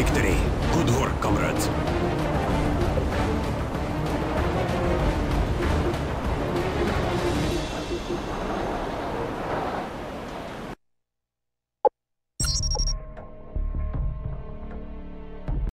victory. Good work, comrades.